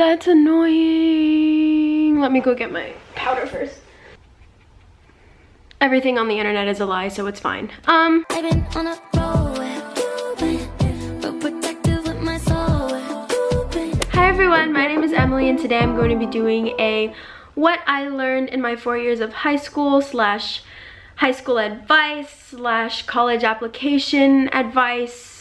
that's annoying. Let me go get my powder first. Everything on the internet is a lie, so it's fine. Um, Hi everyone, my name is Emilee and today I'm going to be doing a what I learned in my four years of high school slash high school advice slash college application advice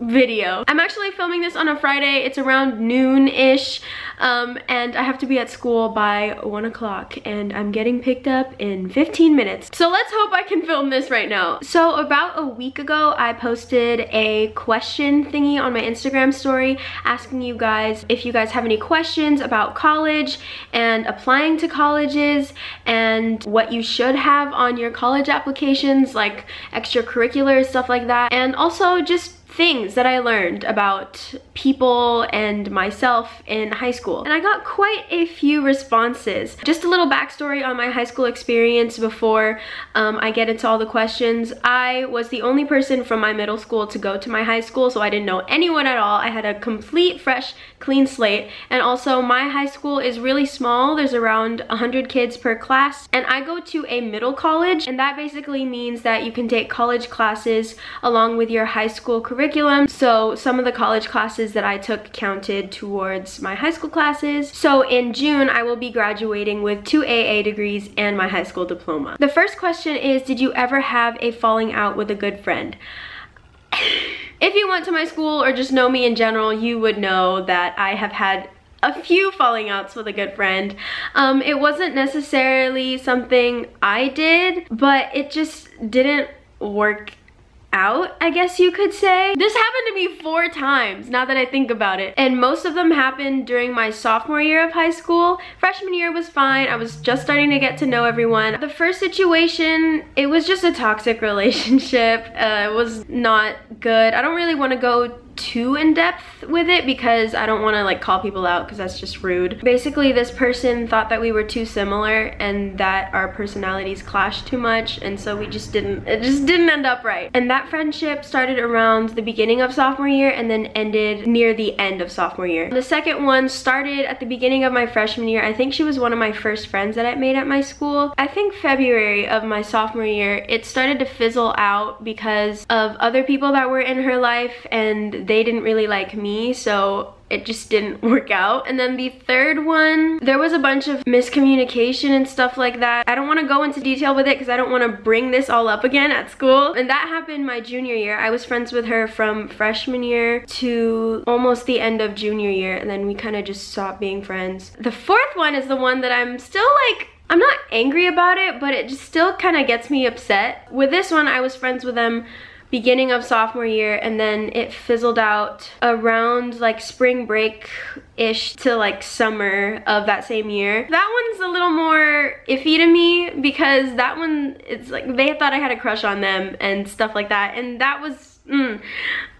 video. I'm actually filming this on a Friday. It's around noon-ish um, and I have to be at school by 1 o'clock and I'm getting picked up in 15 minutes. So let's hope I can film this right now. So about a week ago, I posted a question thingy on my Instagram story asking you guys if you guys have any questions about college and applying to colleges and what you should have on your college applications like extracurriculars, stuff like that. And also just things that I learned about people and myself in high school. And I got quite a few responses. Just a little backstory on my high school experience before um, I get into all the questions. I was the only person from my middle school to go to my high school, so I didn't know anyone at all. I had a complete, fresh, clean slate. And also my high school is really small. There's around 100 kids per class. And I go to a middle college, and that basically means that you can take college classes along with your high school curriculum curriculum. So some of the college classes that I took counted towards my high school classes. So in June, I will be graduating with two AA degrees and my high school diploma. The first question is, did you ever have a falling out with a good friend? if you went to my school or just know me in general, you would know that I have had a few falling outs with a good friend. Um, it wasn't necessarily something I did, but it just didn't work out, I guess you could say. This happened to me four times, now that I think about it. And most of them happened during my sophomore year of high school. Freshman year was fine. I was just starting to get to know everyone. The first situation, it was just a toxic relationship. Uh, it was not good. I don't really want to go too in-depth with it because I don't want to like call people out because that's just rude. Basically, this person thought that we were too similar and that our personalities clashed too much and so we just didn't, it just didn't end up right. And that friendship started around the beginning of sophomore year and then ended near the end of sophomore year. The second one started at the beginning of my freshman year. I think she was one of my first friends that I made at my school. I think February of my sophomore year, it started to fizzle out because of other people that were in her life and they didn't really like me, so it just didn't work out. And then the third one, there was a bunch of miscommunication and stuff like that. I don't want to go into detail with it because I don't want to bring this all up again at school. And that happened my junior year. I was friends with her from freshman year to almost the end of junior year and then we kind of just stopped being friends. The fourth one is the one that I'm still like I'm not angry about it, but it just still kind of gets me upset. With this one, I was friends with them beginning of sophomore year and then it fizzled out around like spring break-ish to like summer of that same year. That one's a little more iffy to me because that one, it's like they thought I had a crush on them and stuff like that and that was, mm,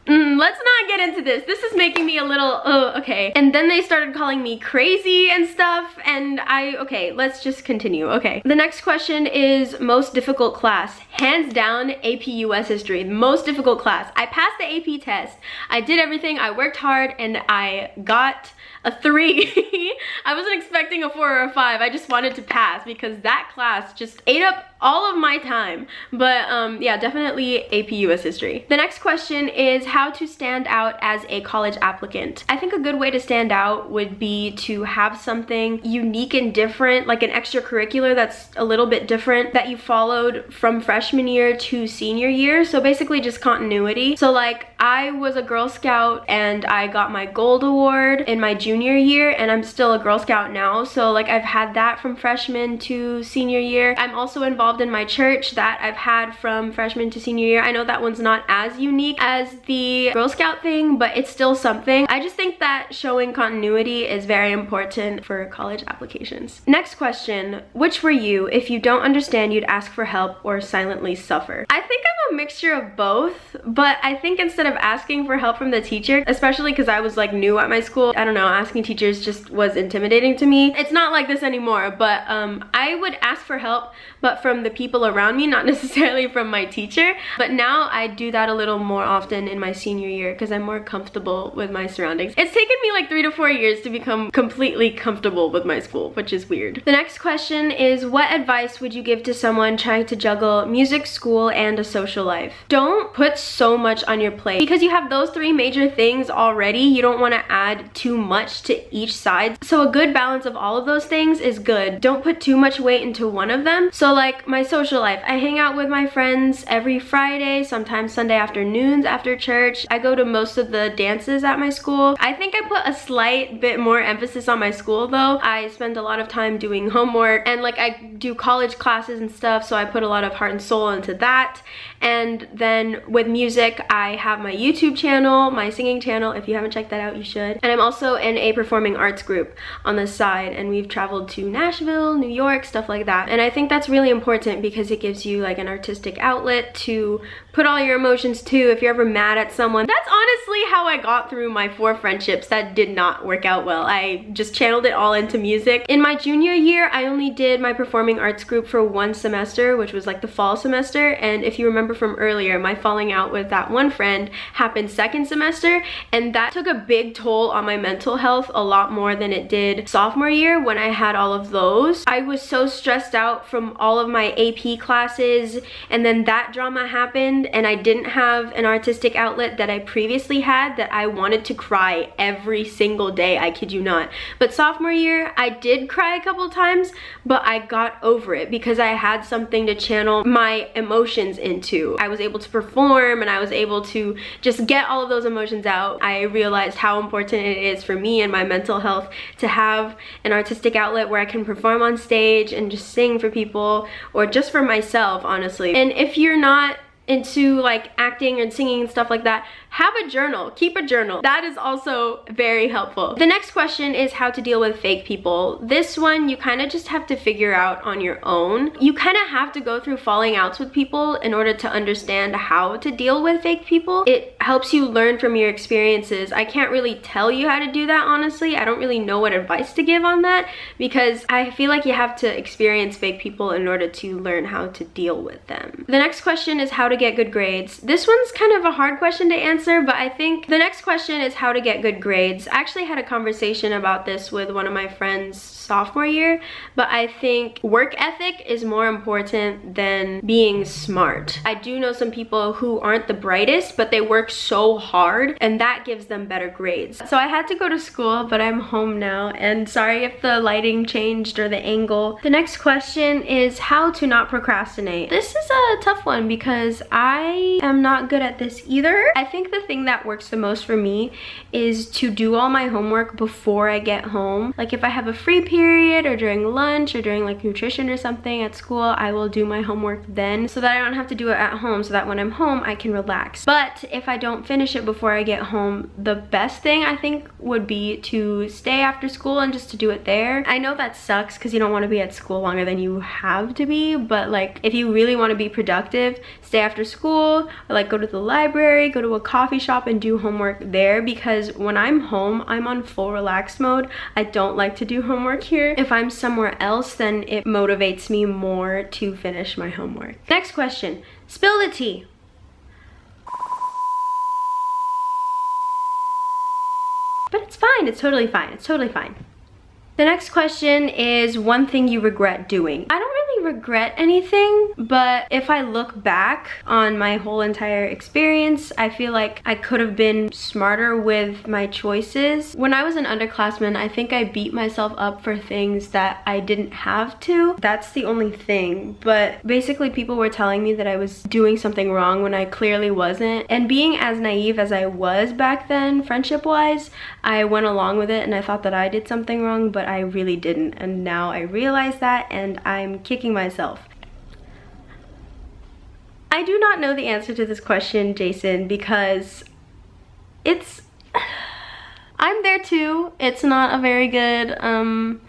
Mm, let's not get into this. This is making me a little, oh, okay. And then they started calling me crazy and stuff, and I, okay, let's just continue, okay. The next question is most difficult class. Hands down, AP US History, most difficult class. I passed the AP test. I did everything, I worked hard, and I got a three. I wasn't expecting a four or a five. I just wanted to pass because that class just ate up all of my time. But um, yeah, definitely AP US history. The next question is how to stand out as a college applicant. I think a good way to stand out would be to have something unique and different, like an extracurricular that's a little bit different that you followed from freshman year to senior year. So basically just continuity. So like I was a Girl Scout and I got my gold award in my junior year and I'm still a Girl Scout now. So like I've had that from freshman to senior year. I'm also involved in my church that I've had from freshman to senior year. I know that one's not as unique as the Girl Scout thing, but it's still something. I just think that showing continuity is very important for college applications. Next question, which were you? If you don't understand, you'd ask for help or silently suffer. I think I'm a mixture of both, but I think instead of asking for help from the teacher, especially because I was like new at my school. I don't know, asking teachers just was intimidating to me. It's not like this anymore, but um, I would ask for help, but from the people around me, not necessarily from my teacher. But now I do that a little more often in my senior year because I'm more comfortable with my surroundings. It's taken me like three to four years to become completely comfortable with my school, which is weird. The next question is what advice would you give to someone trying to juggle music, school, and a social life? Don't put so much on your plate because you have those three major things already. You don't want to add too much to each side. So a good balance of all of those things is good. Don't put too much weight into one of them. So like my social life, I hang out with my friends every Friday, sometimes Sunday afternoons after church. I go to most of the dances at my school. I think I put a slight bit more emphasis on my school though. I spend a lot of time doing homework and like I do college classes and stuff so I put a lot of heart and soul into that. And then with music, I have my YouTube channel, my singing channel. If you haven't checked that out, you should. And I'm also in a performing arts group on the side and we've traveled to Nashville, New York, stuff like that. And I think that's really important because it gives you like an artistic outlet to put all your emotions to if you're ever mad at someone. That's honestly how I got through my four friendships that did not work out well. I just channeled it all into music. In my junior year, I only did my performing arts group for one semester, which was like the fall semester. And if you remember from earlier, my falling out with that one friend happened second semester. And that took a big toll on my mental health a lot more than it did sophomore year when I had all of those. I was so stressed out from all of my AP classes and then that drama happened and I didn't have an artistic outlet that I previously had that I wanted to cry every single day, I kid you not. But sophomore year, I did cry a couple times, but I got over it because I had something to channel my emotions into. I was able to perform and I was able to just get all of those emotions out. I realized how important it is for me and my mental health to have an artistic outlet where I can perform on stage and just sing for people or just for myself, honestly. And if you're not into like acting and singing and stuff like that, have a journal, keep a journal. That is also very helpful. The next question is how to deal with fake people. This one you kind of just have to figure out on your own. You kind of have to go through falling outs with people in order to understand how to deal with fake people. It helps you learn from your experiences. I can't really tell you how to do that honestly. I don't really know what advice to give on that because I feel like you have to experience fake people in order to learn how to deal with them. The next question is how to get good grades. This one's kind of a hard question to answer, but I think the next question is how to get good grades. I actually had a conversation about this with one of my friends sophomore year, but I think work ethic is more important than being smart. I do know some people who aren't the brightest, but they work so hard and that gives them better grades. So I had to go to school, but I'm home now and sorry if the lighting changed or the angle. The next question is how to not procrastinate. This is a tough one because I am not good at this either. I think the thing that works the most for me is to do all my homework before I get home. Like if I have a free period or during lunch or during like nutrition or something at school, I will do my homework then so that I don't have to do it at home so that when I'm home I can relax. But if I don't finish it before I get home, the best thing I think would be to stay after school and just to do it there. I know that sucks because you don't want to be at school longer than you have to be, but like if you really want to be productive, stay after school or like go to the library, go to a coffee shop and do homework there because when I'm home, I'm on full relaxed mode. I don't like to do homework here. If I'm somewhere else, then it motivates me more to finish my homework. Next question, spill the tea. But it's fine, it's totally fine, it's totally fine. The next question is one thing you regret doing. I don't really regret anything, but if I look back on my whole entire experience, I feel like I could have been smarter with my choices. When I was an underclassman, I think I beat myself up for things that I didn't have to. That's the only thing, but basically people were telling me that I was doing something wrong when I clearly wasn't. And being as naive as I was back then, friendship-wise, I went along with it and I thought that I did something wrong, but I really didn't. And now I realize that and I'm kicking myself. I do not know the answer to this question, Jason, because it's... I'm there too. It's not a very good um,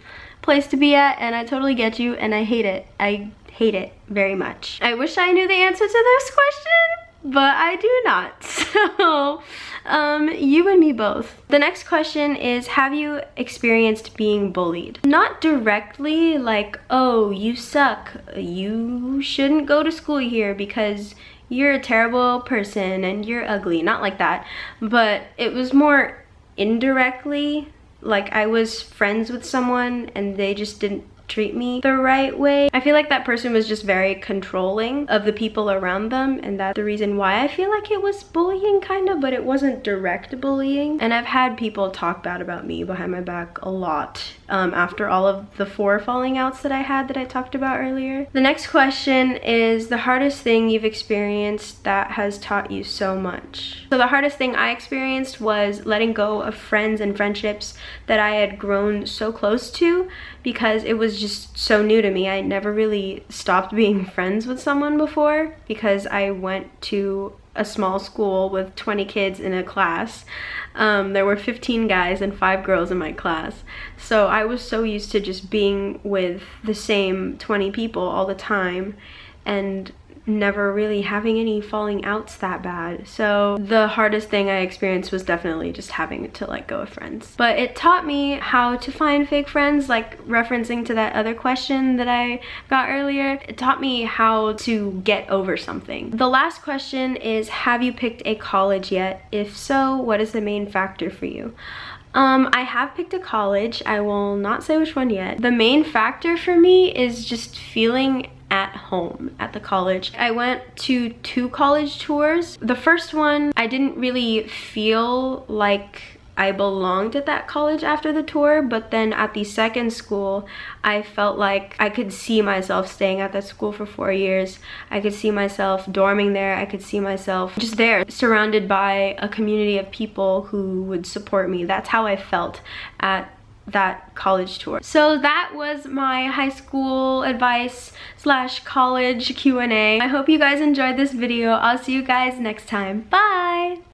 place to be at and I totally get you and I hate it. I hate it very much. I wish I knew the answer to this question but I do not. So, um, you and me both. The next question is, have you experienced being bullied? Not directly like, oh, you suck. You shouldn't go to school here because you're a terrible person and you're ugly. Not like that. But it was more indirectly like I was friends with someone and they just didn't treat me the right way. I feel like that person was just very controlling of the people around them and that's the reason why I feel like it was bullying kind of, but it wasn't direct bullying. And I've had people talk bad about me behind my back a lot um, after all of the four falling outs that I had that I talked about earlier. The next question is the hardest thing you've experienced that has taught you so much. So the hardest thing I experienced was letting go of friends and friendships that I had grown so close to because it was just so new to me. I never really stopped being friends with someone before because I went to a small school with 20 kids in a class. Um, there were 15 guys and 5 girls in my class. So I was so used to just being with the same 20 people all the time and never really having any falling outs that bad. So the hardest thing I experienced was definitely just having to let go of friends. But it taught me how to find fake friends, like referencing to that other question that I got earlier. It taught me how to get over something. The last question is, have you picked a college yet? If so, what is the main factor for you? Um, I have picked a college. I will not say which one yet. The main factor for me is just feeling at home at the college. I went to two college tours. The first one, I didn't really feel like I belonged at that college after the tour, but then at the second school, I felt like I could see myself staying at that school for four years. I could see myself dorming there. I could see myself just there, surrounded by a community of people who would support me. That's how I felt at that college tour. So that was my high school advice slash college Q&A. I hope you guys enjoyed this video. I'll see you guys next time. Bye!